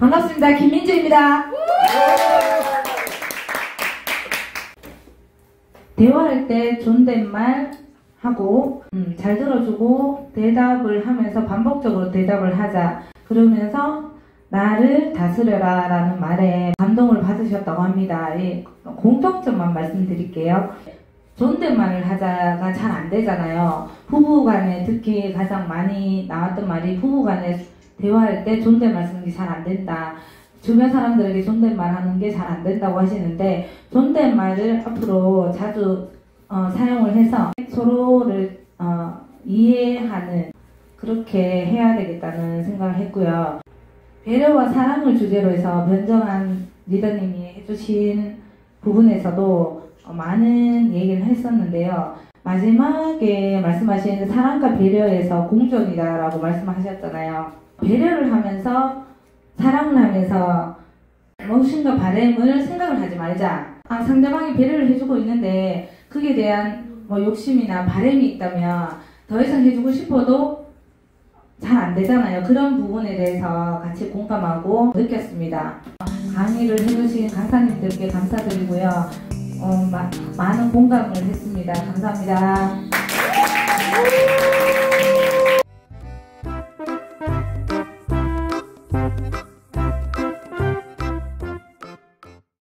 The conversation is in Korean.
반갑습니다. 김민주입니다. 대화할 때 존댓말 하고 음, 잘 들어주고 대답을 하면서 반복적으로 대답을 하자. 그러면서 나를 다스려라 라는 말에 감동을 받으셨다고 합니다. 이 공통점만 말씀드릴게요. 존댓말을 하자가 잘 안 되잖아요. 부부간에 특히 가장 많이 나왔던 말이 부부간에 대화할 때 존댓말 쓰는 게 잘 안 된다. 주변 사람들에게 존댓말 하는 게 잘 안 된다고 하시는데 존댓말을 앞으로 자주 어, 사용을 해서 서로를 어, 이해하는 그렇게 해야 되겠다는 생각을 했고요. 배려와 사랑을 주제로 해서 변정한 리더님이 해주신 부분에서도 어, 많은 얘기를 했었는데요. 마지막에 말씀하신 사랑과 배려에서 공존이다라고 말씀하셨잖아요. 배려를 하면서 사랑을 하면서 무엇인가 바램을 생각을 하지 말자. 아, 상대방이 배려를 해주고 있는데 그에 대한 뭐 욕심이나 바램이 있다면 더 이상 해주고 싶어도 잘 안 되잖아요. 그런 부분에 대해서 같이 공감하고 느꼈습니다. 강의를 해주신 강사님들께 감사드리고요. 어, 마, 많은 공감을 했습니다. 감사합니다.